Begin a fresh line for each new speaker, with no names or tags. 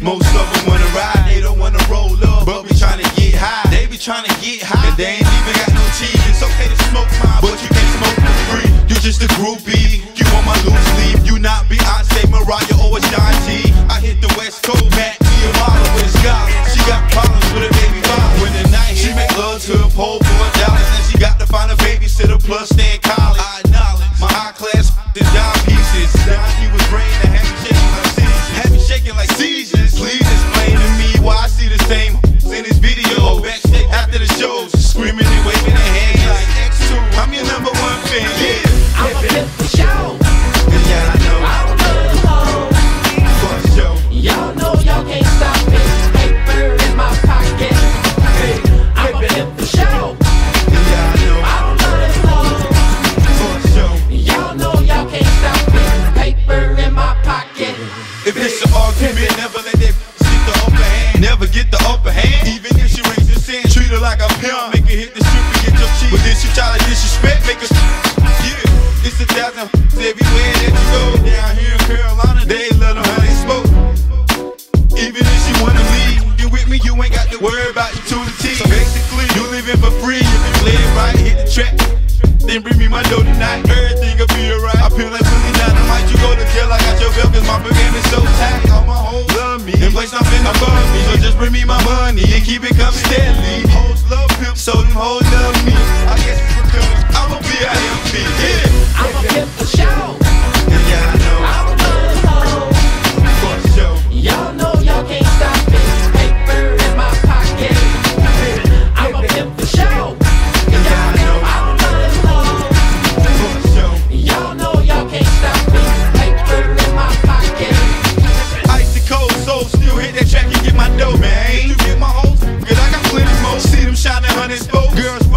Most of them wanna ride, they don't wanna roll up, but we tryna get high. They be tryna get high, and they ain't even got no teeth. It's okay to smoke mine, but you can't smoke for free. You just a groupie, you want my loose sleeve. You not Beyonce, Mariah, or Ashanti. I hit the West Coast, Matt, your model with Scott. She got problems with a baby father. When the night, she make love to a pole for a dollar. And she got to find a babysitter plus stay get the upper hand. Even if she resistant, treat her like a pimp. Make her hit the shit and get your cheek. But then she try to disrespect, make her yeah. It's a thousand everywhere that you go. Down here in Carolina, they let them how they smoke. Even if she wanna leave, you with me, you ain't got to worry about utility. So basically, you living for free if you play it right, hit the track. Then bring me my dough tonight. Everything'll be alright. I feel like Billy Might You go to jail, I got your belt, cause my big is so tight. All my whole hold up unexposed. Girls